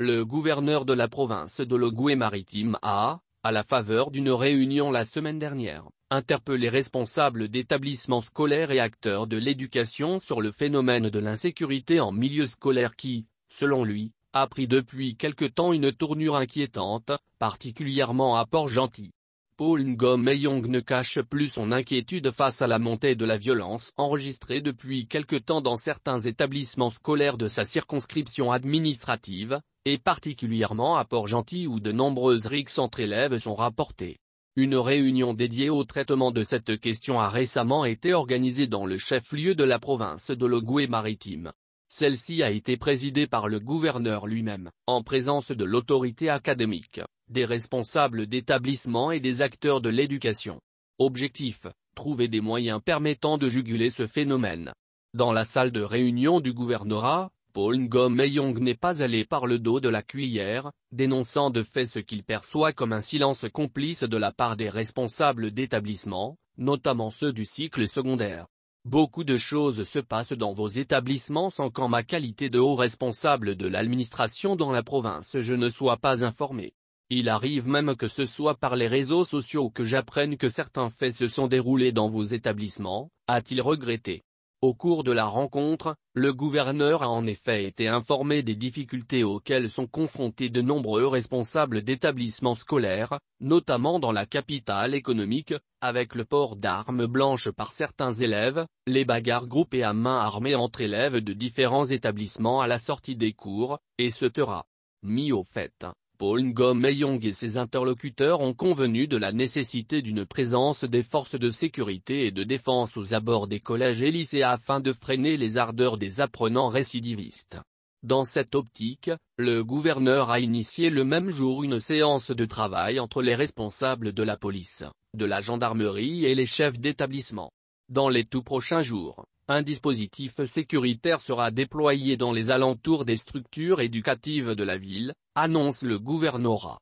Le gouverneur de la province de l'Ogooué-Maritime a, à la faveur d'une réunion la semaine dernière, interpellé responsables d'établissements scolaires et acteurs de l'éducation sur le phénomène de l'insécurité en milieu scolaire qui, selon lui, a pris depuis quelque temps une tournure inquiétante, particulièrement à Port-Gentil. Paul Ngom Eyong ne cache plus son inquiétude face à la montée de la violence enregistrée depuis quelque temps dans certains établissements scolaires de sa circonscription administrative, et particulièrement à Port-Gentil où de nombreuses rixes entre élèves sont rapportées. Une réunion dédiée au traitement de cette question a récemment été organisée dans le chef-lieu de la province de l'Ogooué-Maritime. Celle-ci a été présidée par le gouverneur lui-même, en présence de l'autorité académique, des responsables d'établissements et des acteurs de l'éducation. Objectif, trouver des moyens permettant de juguler ce phénomène. Dans la salle de réunion du gouvernorat, Paul Ngom Eyong n'est pas allé par le dos de la cuillère, dénonçant de fait ce qu'il perçoit comme un silence complice de la part des responsables d'établissements, notamment ceux du cycle secondaire. Beaucoup de choses se passent dans vos établissements sans qu'en ma qualité de haut responsable de l'administration dans la province je ne sois pas informé. Il arrive même que ce soit par les réseaux sociaux que j'apprenne que certains faits se sont déroulés dans vos établissements, a-t-il regretté. Au cours de la rencontre, le gouverneur a en effet été informé des difficultés auxquelles sont confrontés de nombreux responsables d'établissements scolaires, notamment dans la capitale économique, avec le port d'armes blanches par certains élèves, les bagarres groupées à main armée entre élèves de différents établissements à la sortie des cours, et ce Mis au fait, Paul Ngom Eyong et ses interlocuteurs ont convenu de la nécessité d'une présence des forces de sécurité et de défense aux abords des collèges et lycées afin de freiner les ardeurs des apprenants récidivistes. Dans cette optique, le gouverneur a initié le même jour une séance de travail entre les responsables de la police, de la gendarmerie et les chefs d'établissement. Dans les tout prochains jours, un dispositif sécuritaire sera déployé dans les alentours des structures éducatives de la ville, annonce le gouvernorat.